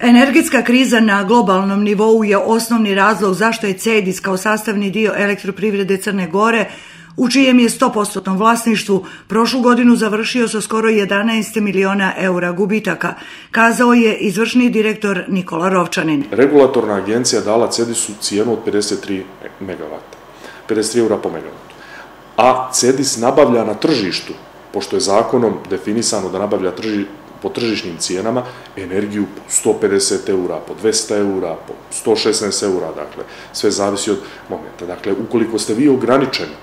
Energetska kriza na globalnom nivou je osnovni razlog zašto je CEDIS kao sastavni dio elektroprivrede Crne Gore u čijem je 100% vlasništvu prošlu godinu završio sa skoro 11 miliona eura gubitaka, kazao je izvršni direktor Nikola Rovčanin. Regulatorna agencija dala CEDIS-u cijenu od 53 MW, 53 eura po megavatu. A CEDIS nabavlja na tržištu, pošto je zakonom definisano da nabavlja trži, po tržišnim cijenama energiju po 150 eura, po 200 eura, po 116 eura, dakle, sve zavisi od momenta. Dakle, ukoliko ste vi ograničeni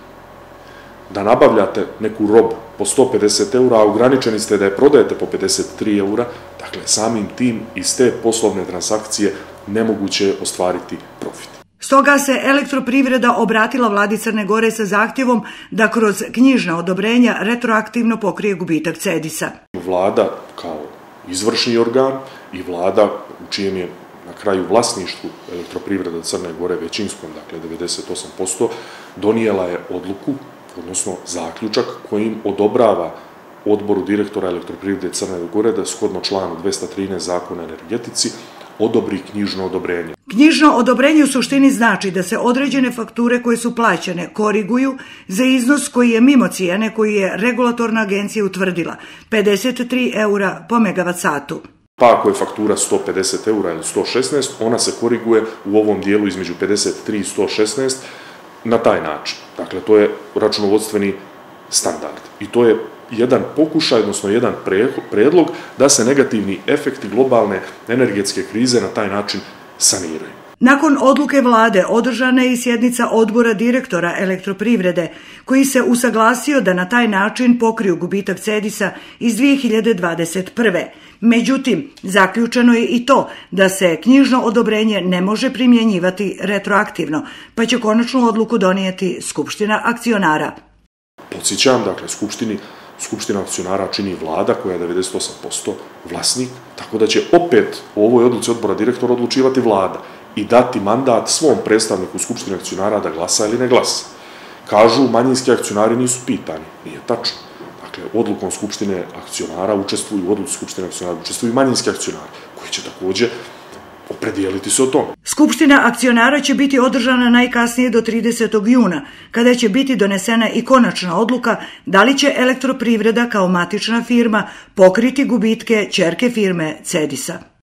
da nabavljate neku robu po 150 eura, a ograničeni ste da je prodajete po 53 eura, dakle, samim tim iz te poslovne transakcije nemoguće je ostvariti profit. Stoga se elektroprivreda obratila vladi Crne Gore sa zahtjevom da kroz knjižna odobrenja retroaktivno pokrije gubitak Cedisa. Vlada kao izvršni organ i vlada u čijem je na kraju vlasništvu elektroprivreda Crne Gore većinskom, dakle 98%, donijela je odluku, odnosno zaključak kojim odobrava odboru direktora elektroprivrede Crne Gore da shodno članu 213 zakona energetici odobri knjižno odobrenje. Knjižno odobrenje u suštini znači da se određene fakture koje su plaćene koriguju za iznos koji je mimo cijene koji je regulatorna agencija utvrdila, 53 eura po megavat satu. Pa ako je faktura 150 eura ili 116, ona se koriguje u ovom dijelu između 53 i 116 na taj način. Dakle, to je računovodstveni standard. I to je jedan pokušaj, odnosno jedan predlog da se negativni efekti globalne energetske krize na taj način saniraju. Nakon odluke vlade održana je i sjednica odbora direktora elektroprivrede, koji se usaglasio da na taj način pokriju gubitak Cedisa iz 2021. Međutim, zaključeno je i to da se knjižno odobrenje ne može primjenjivati retroaktivno, pa će konačnu odluku donijeti Skupština akcionara. Podsjećam, dakle, Skupštini Skupština akcionara čini vlada koja je 98% vlasnik, tako da će opet u ovoj odluci odbora direktora odlučivati vlada i dati mandat svom predstavniku Skupštine akcionara da glasa ili ne glasa. Kažu, manjinski akcionari nisu pitani. Nije tačno. Dakle, odlukom Skupštine akcionara učestvuju, u odluci Skupštine akcionara učestvuju manjinski akcionari, koji će također opredijeliti se o tome. Skupština akcionara će biti održana najkasnije do 30. juna, kada će biti donesena i konačna odluka da li će elektroprivreda kao matična firma pokriti gubitke čerke firme Cedisa.